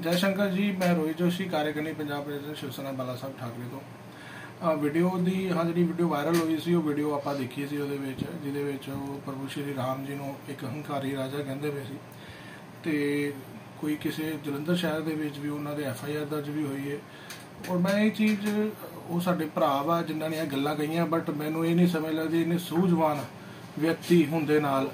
ਜੈ ਸ਼ੰਕਰ ਜੀ, ਮੈਂ ਰੋਹਿਤ ਜੋਸ਼ੀ ਕਾਰਜਕਰਨੀ ਪੰਜਾਬ ਪ੍ਰੈਜ਼ੀਡੈਂਟ ਸ਼ਿਵ ਸੈਨਾ ਬਾਲਾ ਸਾਹਿਬ ਠਾਕਰੇ ਤੋਂ। ਵੀਡੀਓ ਦੀ, ਹਾਂ, ਜਿਹੜੀ ਵੀਡੀਓ ਵਾਇਰਲ ਹੋਈ ਸੀ, ਉਹ ਵੀਡੀਓ ਆਪਾਂ ਦੇਖੀ ਸੀ ਉਹਦੇ ਵਿੱਚ, ਜਿਹਦੇ ਵਿੱਚ ਉਹ ਪ੍ਰਭੂ ਸ਼੍ਰੀ ਰਾਮ ਜੀ ਨੂੰ ਇੱਕ ਹੰਕਾਰੀ ਰਾਜਾ ਕਹਿੰਦੇ ਪਏ ਸੀ। ਤੇ ਕੋਈ ਕਿਸੇ ਜਲੰਧਰ ਸ਼ਹਿਰ ਦੇ ਵਿੱਚ ਵੀ ਉਹਨਾਂ ਦੇ ਐਫ ਆਈ ਆਰ ਦਰਜ ਵੀ ਹੋਈ ਹੈ ਔਰ ਮੈਂ ਇਹ ਚੀਜ਼, ਉਹ ਸਾਡੇ ਭਰਾ ਵਾ, ਜਿਨ੍ਹਾਂ ਨੇ ਇਹ ਗੱਲਾਂ ਕਹੀਆਂ ਬਟ ਮੈਨੂੰ ਇਹ ਨਹੀਂ ਸਮਝ ਲੱਗਦੀ ਇਹਨੇ ਸੂਝਵਾਨ ਵਿਅਕਤੀ ਹੁੰਦੇ ਨਾਲ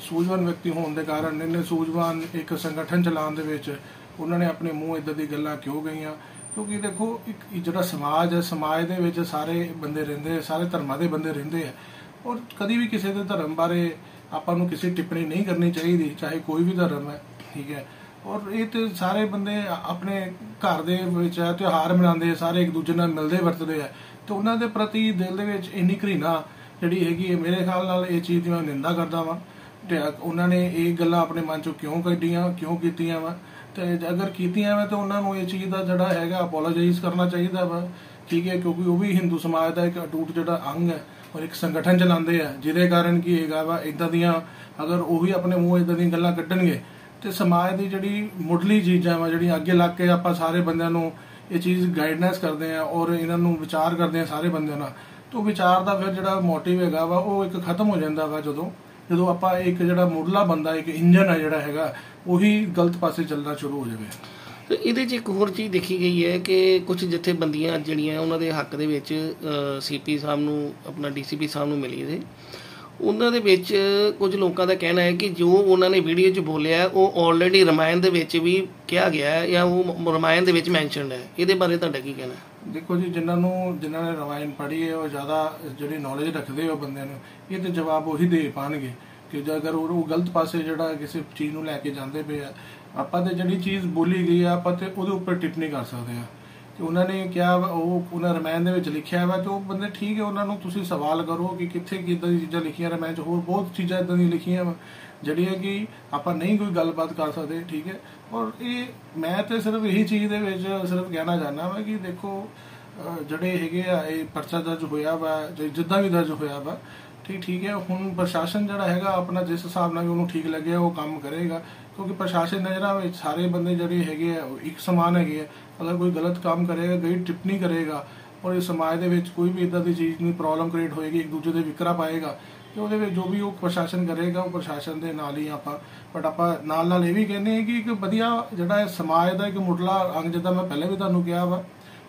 ਸੂਝਵਾਨ ਵਿਅਕਤੀ ਹੋਣ ਦੇ ਕਾਰਨ ਇੰਨੇ ਸੂਝਵਾਨ ਇੱਕ ਸੰਗਠਨ ਚਲਾਉਣ ਦੇ ਵਿੱਚ ਉਹਨਾਂ ਨੇ ਆਪਣੇ ਮੂੰਹ ਇਦਾਂ ਦੀ ਗੱਲਾਂ ਕਿਉਂ ਗਈਆਂ? ਕਿਉਂਕਿ ਦੇਖੋ, ਇੱਕ ਜਿਹੜਾ ਸਮਾਜ ਹੈ, ਸਮਾਜ ਦੇ ਵਿੱਚ ਸਾਰੇ ਬੰਦੇ ਰਹਿੰਦੇ ਸਾਰੇ ਧਰਮਾਂ ਦੇ ਬੰਦੇ ਰਹਿੰਦੇ ਆ। ਔਰ ਕਦੀ ਵੀ ਕਿਸੇ ਦੇ ਧਰਮ ਬਾਰੇ ਆਪਾਂ ਨੂੰ ਕਿਸੇ ਟਿੱਪਣੀ ਨਹੀਂ ਕਰਨੀ ਚਾਹੀਦੀ, ਚਾਹੇ ਕੋਈ ਵੀ ਧਰਮ ਹੈ, ਠੀਕ ਹੈ। ਔਰ ਇਹ ਤੇ ਸਾਰੇ ਬੰਦੇ ਆਪਣੇ ਘਰ ਦੇ ਵਿੱਚ ਹੈ, ਤਿਉਹਾਰ ਮਨਾਉਂਦੇ ਸਾਰੇ ਇੱਕ ਦੂਜੇ ਨਾਲ ਮਿਲਦੇ ਵਰਤਦੇ ਆ। ਤੇ ਉਹਨਾਂ ਦੇ ਪ੍ਰਤੀ ਦਿਲ ਦੇ ਵਿੱਚ ਇੰਨੀ ਘৃਣਾ ਜਿਹੜੀ ਹੈਗੀ ਹੈ, ਮੇਰੇ ਖਿਆਲ ਨਾਲ ਇਹ ਚੀਜ਼ ਦੀ ਮੈਂ ਨਿੰਦਾ ਕਰਦਾ ਵਾਂ। ਉਹਨਾਂ ਨੇ ਇਹ ਗੱਲਾਂ ਆਪਣੇ ਮਨ ਚੋਂ ਕਿਉਂ ਕੱਢੀਆਂ, ਕਿਉਂ ਕੀਤੀਆਂ ਵਾ? ਤੇ ਅਗਰ ਕੀਤੀਆਂ ਵਾ ਤਾਂ ਉਹਨਾਂ ਨੂੰ ਇਹ ਚੀਜ਼ ਦਾ ਜਿਹੜਾ ਹੈਗਾ ਅਪੋਲੋਜਾਈਜ਼ ਕਰਨਾ ਚਾਹੀਦਾ ਵਾ। ਠੀਕ ਹੈ, ਕਿਉਂਕਿ ਉਹ ਵੀ ਹਿੰਦੂ ਸਮਾਜ ਦਾ ਇੱਕ ਅਟੂਟ ਜਿਹੜਾ ਅੰਗ ਹੈ ਔਰ ਇੱਕ ਸੰਗਠਨ ਚਲਾਉਂਦੇ ਆ, ਜਿਹਦੇ ਕਾਰਨ ਕੀ ਹੈਗਾ ਵਾ? ਇਦਾਂ ਦੀਆਂ ਅਗਰ ਉਹੀ ਆਪਣੇ ਮੂੰਹ ਇਦਾਂ ਦੀਆਂ ਗੱਲਾਂ ਕੱਢਣਗੇ, ਤੇ ਸਮਾਜ ਦੀ ਜਿਹੜੀ ਮੁੱਢਲੀ ਚੀਜ਼ਾਂ ਵਾ ਜਿਹੜੀਆਂ ਅੱਗੇ ਲੱਗ ਕੇ ਆਪਾਂ ਸਾਰੇ ਬੰਦਿਆਂ ਨੂੰ ਇਹ ਚੀਜ਼ ਗਾਈਡਨੈਸ ਕਰਦੇ ਆ ਔਰ ਇਹਨਾਂ ਨੂੰ ਵਿਚਾਰ ਕਰਦੇ ਆ ਸਾਰੇ ਬੰਦਿਆਂ ਨਾਲ, ਤੋਂ ਵਿਚਾਰ ਦਾ ਫਿਰ ਜਿਹੜਾ ਮੋਟਿਵ ਹੈਗਾ ਵਾ, ਉਹ ਇੱਕ ਖਤਮ ਹੋ ਜਾਂਦਾ ਵਾ ਜਦੋਂ। ਜਦੋਂ ਆਪਾਂ ਇੱਕ ਜਿਹੜਾ ਮੁੱਢਲਾ ਬੰਦਾ, ਇੱਕ ਇੰਜਨ ਹੈ ਜਿਹੜਾ ਹੈਗਾ, ਉਹੀ ਗਲਤ ਪਾਸੇ ਚੱਲਣਾ ਸ਼ੁਰੂ ਹੋ ਜਾਵੇ। ਤੇ ਇਹਦੇ 'ਚ ਇੱਕ ਹੋਰ ਚੀਜ਼ ਦੇਖੀ ਗਈ ਹੈ ਕਿ ਕੁਝ ਜਥੇਬੰਦੀਆਂ ਜਿਹੜੀਆਂ ਉਹਨਾਂ ਦੇ ਹੱਕ ਦੇ ਵਿੱਚ ਸੀਪੀ ਸਾਹਿਬ ਨੂੰ, ਆਪਣਾ ਡੀਸੀਪੀ ਸਾਹਿਬ ਨੂੰ ਮਿਲੀ ਸੀ ਉਹਨਾਂ ਦੇ ਵਿੱਚ ਕੁਝ ਲੋਕਾਂ ਦਾ ਕਹਿਣਾ ਹੈ ਕਿ ਜੋ ਉਹਨਾਂ ਨੇ ਵੀਡੀਓ 'ਚ ਬੋਲਿਆ, ਉਹ ਆਲਰੇਡੀ ਰਮਾਇਣ ਦੇ ਵਿੱਚ ਵੀ ਕਿਹਾ ਗਿਆ ਹੈ ਜਾਂ ਉਹ ਰਮਾਇਣ ਦੇ ਵਿੱਚ ਮੈਂਸ਼ਨਡ ਹੈ। ਇਹਦੇ ਬਾਰੇ ਤੁਹਾਡਾ ਕੀ ਕਹਿਣਾ ਹੈ? ਦੇਖੋ ਜੀ, ਜਿਨ੍ਹਾਂ ਨੂੰ, ਜਿਨ੍ਹਾਂ ਨੇ ਰਮਾਇਣ ਪੜ੍ਹੀ ਹੈ, ਉਹ ਜ਼ਿਆਦਾ ਜਿਹੜੀ ਨੌਲੇਜ ਰੱਖਦੇ ਹੋ ਬੰਦਿਆਂ ਨੂੰ, ਇਹ ਤੇ ਜਵਾਬ ਉਹੀ ਦੇ ਪਾਣਗੇ ਕਿ ਜੇ ਅਗਰ ਉਹ ਉਹ ਗਲਤ ਪਾਸੇ ਜਿਹੜਾ ਕਿਸੇ ਚੀਜ਼ ਨੂੰ ਲੈ ਕੇ ਜਾਂਦੇ ਪਏ ਆ, ਆਪਾਂ ਤੇ ਜਿਹੜੀ ਚੀਜ਼ ਬੋਲੀ ਗਈ ਆ, ਆਪਾਂ ਤੇ ਉਹਦੇ ਉੱਪਰ ਟਿੱਪਣੀ ਕਰ ਸਕਦੇ ਆ। ਕਿ ਉਹਨਾਂ ਨੇ ਕਿਹਾ ਉਹ ਉਹਨਾਂ ਰਮਾਇਣ ਦੇ ਵਿੱਚ ਲਿਖਿਆ ਵਾ ਤੇ ਉਹ ਬੰਦੇ ਠੀਕ ਹੈ, ਉਹਨਾਂ ਨੂੰ ਤੁਸੀਂ ਸਵਾਲ ਕਰੋ ਕਿ ਕਿੱਥੇ ਕਿੱਦਾਂ ਦੀ ਚੀਜ਼ਾਂ ਲਿਖੀਆਂ ਰਮਾਇਣ 'ਚ, ਹੋਰ ਬਹੁਤ ਚੀਜ਼ਾਂ ਇਦਾਂ ਦੀਆਂ ਲਿਖੀਆਂ ਵਾ, ਜਿਹੜੀਆਂ ਕਿ ਆਪਾਂ ਨਹੀਂ ਕੋਈ ਗੱਲਬਾਤ ਕਰ ਸਕਦੇ, ਠੀਕ ਹੈ। ਔਰ ਇਹ, ਮੈਂ ਤੇ ਸਿਰਫ ਇਹੀ ਚੀਜ਼ ਦੇ ਵਿੱਚ ਸਿਰਫ ਕਹਿਣਾ ਚਾਹੁੰਦਾ ਵਾ ਕਿ ਦੇਖੋ ਜਿਹੜੇ ਹੈਗੇ ਆ, ਇਹ ਪਰਚਾ ਦਰਜ ਹੋਇਆ ਵਾ ਜਿੱਦਾਂ ਵੀ ਦਰਜ ਹੋਇਆ ਵਾ ਠੀਕ ਠੀਕ ਹੈ। ਹੁਣ ਪ੍ਰਸ਼ਾਸਨ ਜਿਹੜਾ ਹੈਗਾ, ਆਪਣਾ ਜਿਸ ਹਿਸਾਬ ਨਾਲ ਵੀ ਉਹਨੂੰ ਠੀਕ ਲੱਗਿਆ ਉਹ ਕੰਮ ਕਰੇਗਾ। ਕਿਉਂਕਿ ਪ੍ਰਸ਼ਾਸਨ ਨਜ਼ਰਾਂ ਵਿੱਚ ਸਾਰੇ ਬੰਦੇ ਜਿਹੜੇ ਹੈਗੇ ਆ, ਉਹ ਇੱਕ ਸਮਾਨ ਹੈਗੇ ਆ। ਅਗਰ ਕੋਈ ਗਲਤ ਕੰਮ ਕਰੇਗਾ ਗਈ ਟਿੱਪਣੀ ਕਰੇਗਾ, ਔਰ ਇਸ ਸਮਾਜ ਦੇ ਵਿੱਚ ਕੋਈ ਵੀ ਇਦਾਂ ਦੀ ਚੀਜ਼ ਨਹੀਂ ਪ੍ਰੋਬਲਮ ਕ੍ਰੀਏਟ ਹੋਏਗੀ, ਇੱਕ ਦੂਜੇ ਦੇ ਵਿਕਰਾ ਪਾਏਗਾ, ਤੇ ਉਹਦੇ ਵਿੱਚ ਜੋ ਵੀ ਉਹ ਪ੍ਰਸ਼ਾਸਨ ਕਰੇਗਾ, ਉਹ ਪ੍ਰਸ਼ਾਸਨ ਦੇ ਨਾਲ ਹੀ ਆਪਾਂ ਬਟ ਆਪਾਂ ਨਾਲ ਨਾਲ ਇਹ ਵੀ ਕਹਿੰਦੇ ਹਾਂ ਕਿ ਇੱਕ ਵਧੀਆ ਜਿਹੜਾ ਹੈ ਸਮਾਜ ਦਾ ਇੱਕ ਮੁੱਢਲਾ ਅੰਗ, ਜਿੱਦਾਂ ਮੈਂ ਪਹਿਲੇ ਵੀ ਤੁਹਾਨੂੰ ਕਿਹਾ ਵਾ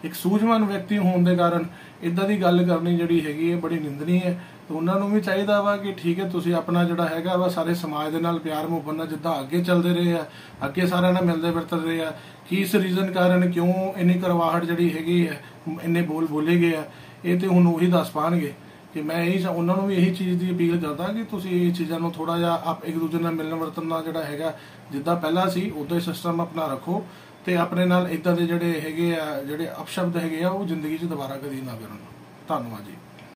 ਇੱਕ ਸੂਝਵਾਨ ਵਿਅਕਤੀ ਹੋਣ ਦੇ ਕਾਰਨ ਇਦਾਂ ਦੀ ਗੱਲ ਕਰਨੀ ਜਿਹੜੀ ਹੈਗੀ ਹੈ ਬੜੀ ਨਿੰਦਨੀ ਹੈ। ਤੇ ਉਹਨਾਂ ਨੂੰ ਵੀ ਚਾਹੀਦਾ ਵਾ ਕਿ ਠੀਕ ਹੈ, ਤੁਸੀਂ ਆਪਣਾ ਜਿਹੜਾ ਹੈਗਾ ਵਾ ਸਾਰੇ ਸਮਾਜ ਦੇ ਨਾਲ ਪਿਆਰ ਮੁਹੱਬਤ ਨਾਲ ਜਿੱਦਾਂ ਅੱਗੇ ਚੱਲਦੇ ਰਹੇ ਆ, ਅੱਗੇ ਸਾਰਿਆਂ ਨਾਲ ਮਿਲਦੇ ਵਰਤਦੇ ਰਹੇ ਆ, ਕੀ ਇਸ ਰੀਜ਼ਨ ਕਾਰਨ ਕਿਉਂ ਇੰਨੀ ਕਰਵਾਹਟ ਜਿਹੜੀ ਹੈਗੀ ਹੈ, ਇੰਨੇ ਬੋਲ ਬੋਲੇ ਗਏ ਆ, ਇਹ ਤੇ ਹੁਣ ਉਹੀ ਦੱਸ ਪਾਣਗੇ ਕਿ ਮੈਂ ਇਹ ਉਹਨਾਂ ਨੂੰ ਵੀ ਇਹੀ ਚੀਜ਼ ਦੀ ਅਪੀਲ ਕਰਦਾ ਕਿ ਤੁਸੀਂ ਇਹ ਚੀਜ਼ਾਂ ਨੂੰ ਥੋੜਾ ਜਿਹਾ ਆਪ ਇੱਕ ਦੂਜੇ ਨਾਲ ਮਿਲਣ ਵਰਤਣ ਨਾਲ ਜਿਹੜਾ ਹੈਗਾ, ਜਿੱਦਾਂ ਪਹਿਲਾਂ ਸੀ, ਉਦਾਂ ਹੀ ਸਿਸਟਮ ਆਪਣਾ ਰੱਖੋ। ਤੇ ਆਪਣੇ ਨਾਲ ਇਦਾਂ ਦੇ ਜਿਹੜੇ ਹੈਗੇ ਆ, ਜਿਹੜੇ ਅਪਸ਼ਬਦ ਹੈਗੇ ਆ, ਉਹ ਜ਼ਿੰਦਗੀ 'ਚ ਦੁਬਾਰਾ ਕਦੀ ਨਾ ਕਰਨ ਧੰਨਵਾਦ ਜੀ।